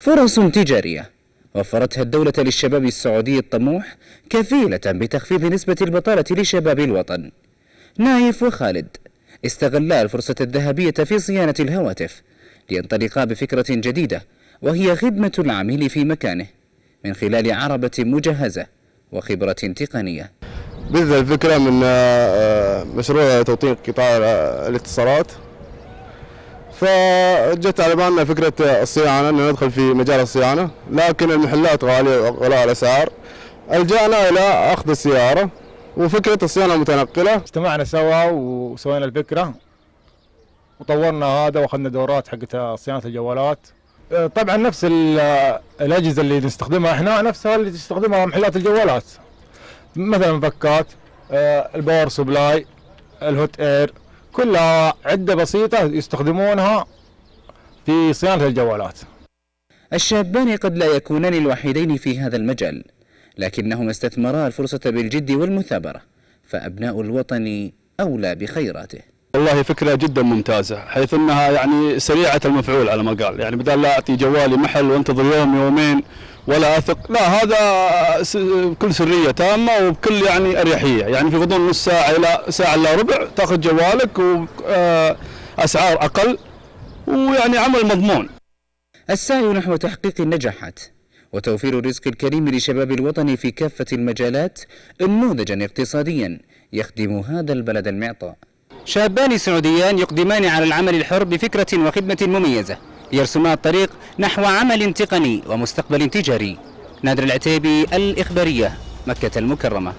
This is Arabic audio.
فرص تجارية. وفرتها الدولة للشباب السعودي الطموح كفيلة بتخفيض نسبة البطالة لشباب الوطن. نايف وخالد استغلا الفرصة الذهبية في صيانة الهواتف لينطلقا بفكرة جديدة وهي خدمة العميل في مكانه من خلال عربة مجهزة وخبرة تقنية. بدأت الفكرة من آه، مشروع توطين قطاع الاتصالات. فجت على بالنا فكرة الصيانة أن ندخل في مجال الصيانة لكن المحلات غالية وغلاء الأسعار. ألجأنا إلى أخذ السيارة وفكرة الصيانة المتنقلة اجتمعنا سوا وسوينا الفكرة وطورنا هذا وأخذنا دورات حقت صيانة الجوالات. طبعا نفس الأجهزة اللي نستخدمها إحنا نفسها اللي تستخدمها محلات الجوالات. مثلا مفكات ال power supply الهوت إير. كلها عدة بسيطة يستخدمونها في صيانة الجوالات. الشابان قد لا يكونان الوحيدين في هذا المجال لكنهما استثمرا الفرصة بالجد والمثابرة فأبناء الوطن أولى بخيراته. والله فكرة جدا ممتازة حيث إنها يعني سريعة المفعول على ما قال. يعني بدل لا أعطي جوالي محل وانتظر يوم يومين ولا أثق. لا هذا بكل سرية تامة وبكل يعني أريحية. يعني في غضون نص ساعة إلى ساعة إلا ربع تأخذ جوالك واسعار أقل ويعني عمل مضمون. السعي نحو تحقيق النجاحات وتوفير الرزق الكريم لشباب الوطن في كافة المجالات نموذجا اقتصاديا يخدم هذا البلد المعطاء. شابان سعوديان يقدمان على العمل الحر بفكرة وخدمة مميزة ليرسما الطريق نحو عمل تقني ومستقبل تجاري. نادر العتيبي الإخبارية مكة المكرمة.